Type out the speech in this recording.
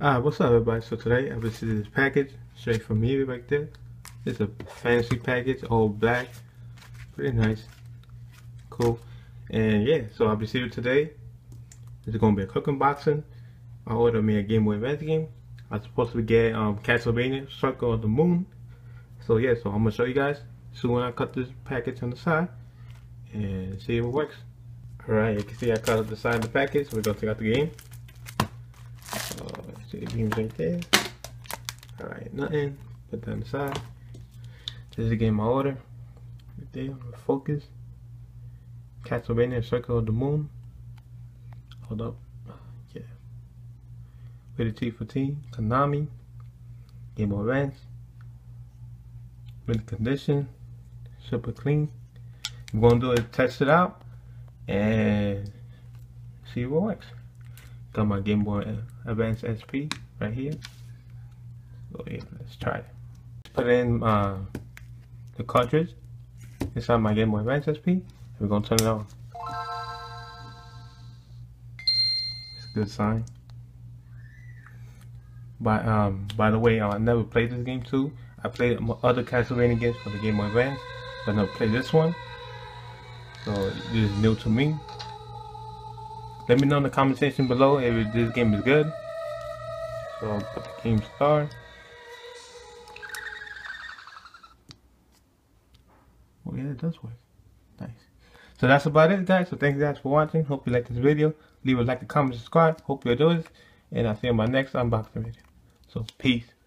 Alright, what's up everybody? So today I received this package straight from me right there. It's a fancy package, all black. Pretty nice. Cool. And yeah, so I received it today. It's gonna be a quick unboxing. I ordered me a Game Boy Advance game. I was supposed to get um, Castlevania Circle of the Moon. So yeah, so I'm gonna show you guys soon when I cut this package on the side and see if it works. Alright, you can see I cut the side of the package. We're gonna take out the game. See the beams right there. Alright, nothing. Put that on the side. This is game I order. Right there, focus. Castlevania Circle of the Moon. Hold up. Yeah. Rated T for T. Konami. Game Boy Advance. Mint condition. Super clean. I'm gonna do is test it out and see what works. Got my Game Boy Advance SP right here. So yeah, let's try it. Put in uh, the cartridge inside my Game Boy Advance SP. we're gonna turn it on. It's a good sign. By um, by the way, I never played this game too. I played other Castlevania games for the Game Boy Advance, but I never played this one. So this is new to me. Let me know in the comment section below if this game is good. So I'll put the game start. Oh yeah, it does work. Nice. So that's about it guys. So thank you guys for watching. Hope you like this video. Leave a like, a comment, subscribe. Hope you enjoy this. And I'll see you in my next unboxing video. So peace.